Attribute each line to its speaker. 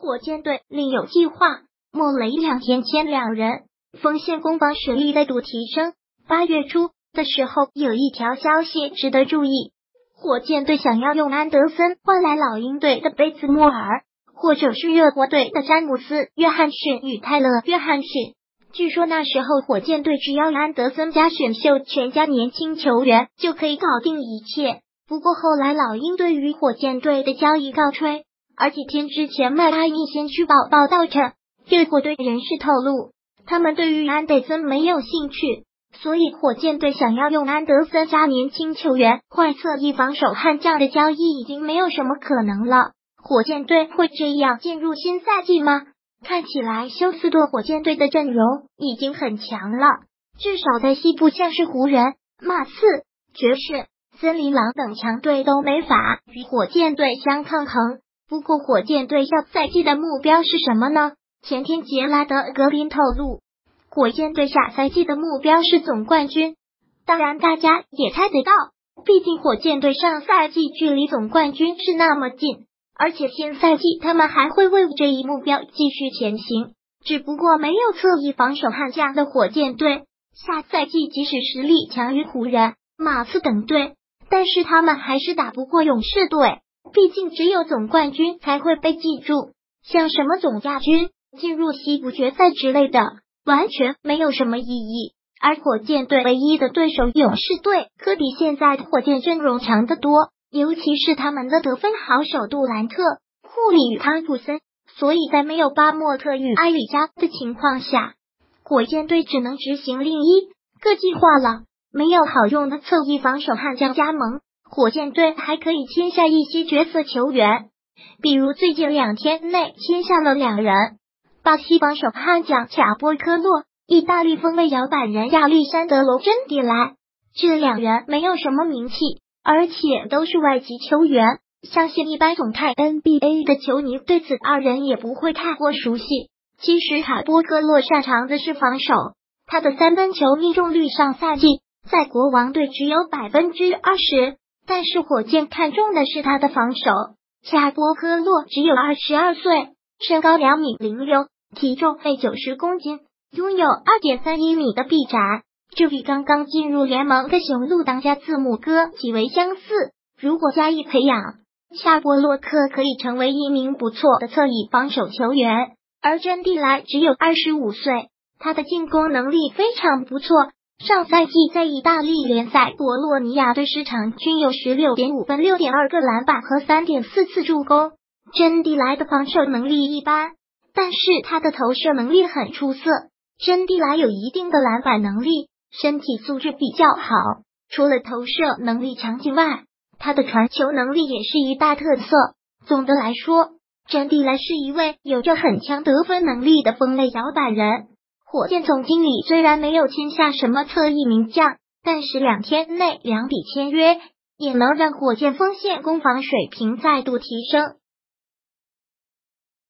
Speaker 1: 火箭队另有计划，莫雷两天签两人，锋线攻防实力再度提升。八月初的时候，有一条消息值得注意：火箭队想要用安德森换来老鹰队的贝兹莫尔，或者是热火队的詹姆斯约翰逊与泰勒约翰逊。据说那时候火箭队只要安德森加选秀全家年轻球员就可以搞定一切。不过后来老鹰队与火箭队的交易告吹，而几天之前迈阿密先驱报报道称，热火队人士透露，他们对于安德森没有兴趣，所以火箭队想要用安德森加年轻球员换侧翼防守悍将的交易已经没有什么可能了。火箭队会这样进入新赛季吗？看起来休斯顿火箭队的阵容已经很强了，至少在西部，像是湖人、马刺、爵士。森林狼等强队都没法与火箭队相抗衡。不过，火箭队下赛季的目标是什么呢？前天杰拉德·格林透露，火箭队下赛季的目标是总冠军。当然，大家也猜得到，毕竟火箭队上赛季距离总冠军是那么近，而且新赛季他们还会为这一目标继续前行。只不过，没有侧翼防守悍将的火箭队，下赛季即使实力强于湖人、马刺等队。但是他们还是打不过勇士队，毕竟只有总冠军才会被记住，像什么总亚军、进入西部决赛之类的，完全没有什么意义。而火箭队唯一的对手勇士队，可比现在火箭阵容强得多，尤其是他们的得分好手杜兰特、库里与汤普森，所以在没有巴莫特与埃里加的情况下，火箭队只能执行另一个计划了。没有好用的侧翼防守悍将加盟，火箭队还可以签下一些角色球员，比如最近两天内签下了两人：巴西防守悍将卡波科洛，意大利锋卫摇摆人亚历山德罗真迪莱。这两人没有什么名气，而且都是外籍球员，相信一般总看 NBA 的球迷对此二人也不会太过熟悉。其实卡波科洛擅长的是防守，他的三分球命中率上赛季。在国王队只有百分之二十，但是火箭看中的是他的防守。恰波科洛只有二十二岁，身高两米零六，体重为九十公斤，拥有二点三一米的臂展，这与刚刚进入联盟的雄鹿当家字母哥极为相似。如果加以培养，夏波洛克可以成为一名不错的侧翼防守球员。而真蒂莱只有二十五岁，他的进攻能力非常不错。上赛季在意大利联赛博洛尼亚队时场均有十六点五分、六点二个篮板和三点四次助攻。真蒂莱的防守能力一般，但是他的投射能力很出色。真蒂莱有一定的篮板能力，身体素质比较好。除了投射能力强劲外，他的传球能力也是一大特色。总的来说，真蒂莱是一位有着很强得分能力的锋类摇摆人。火箭总经理虽然没有签下什么侧翼名将，但是两天内两笔签约也能让火箭锋线攻防水平再度提升。